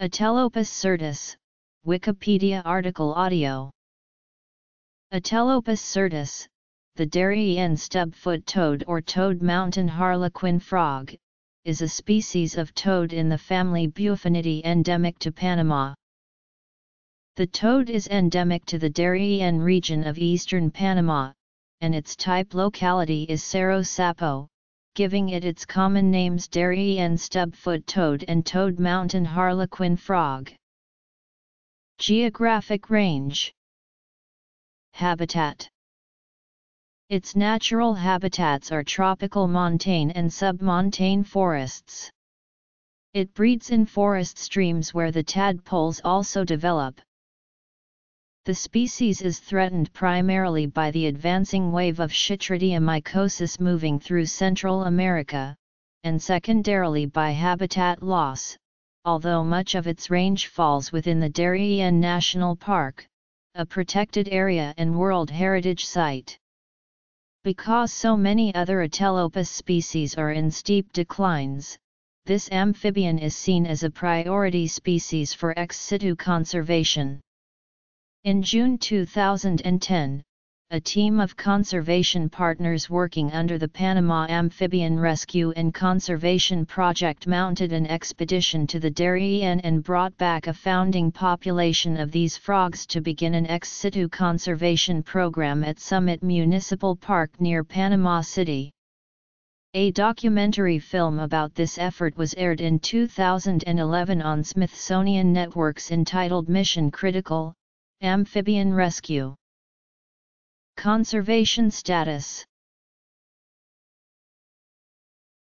Atelopus certus, Wikipedia article audio Atelopus certus, the Darien stubfoot toad or toad mountain harlequin frog, is a species of toad in the family Bufonidae endemic to Panama. The toad is endemic to the Darien region of eastern Panama, and its type locality is Cerro Sapo, giving it its common names Darien stubfoot toad and toad mountain harlequin frog. Geographic range Habitat Its natural habitats are tropical montane and submontane forests. It breeds in forest streams where the tadpoles also develop. The species is threatened primarily by the advancing wave of chytridiomycosis moving through Central America, and secondarily by habitat loss, although much of its range falls within the Darien National Park, a protected area and World Heritage Site. Because so many other Atelopus species are in steep declines, this amphibian is seen as a priority species for ex situ conservation. In June 2010, a team of conservation partners working under the Panama Amphibian Rescue and Conservation Project mounted an expedition to the Darien and brought back a founding population of these frogs to begin an ex situ conservation program at Summit Municipal Park near Panama City. A documentary film about this effort was aired in 2011 on Smithsonian Networks entitled Mission Critical Amphibian Rescue. Conservation Status